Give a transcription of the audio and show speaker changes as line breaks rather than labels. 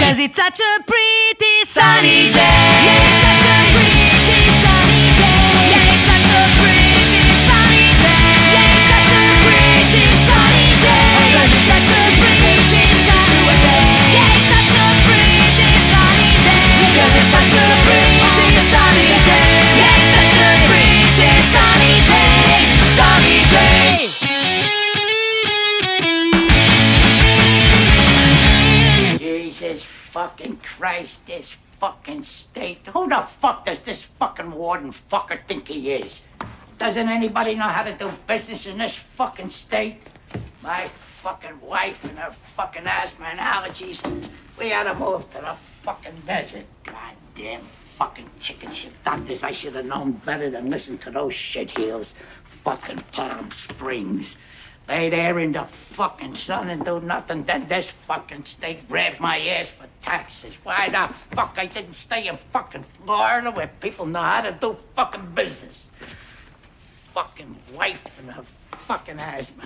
Cause it's such a pretty sunny day.
Fucking Christ, this fucking state. Who the fuck does this fucking warden fucker think he is? Doesn't anybody know how to do business in this fucking state? My fucking wife and her fucking asthma and allergies. We had to move to the fucking desert. Goddamn fucking chicken shit doctors. I should have known better than listen to those shit heels. Fucking Palm Springs. Lay there in the fucking sun and do nothing. Then this fucking state grabs my ass for taxes. Why the fuck I didn't stay in fucking Florida where people know how to do fucking business? Fucking wife and her fucking asthma.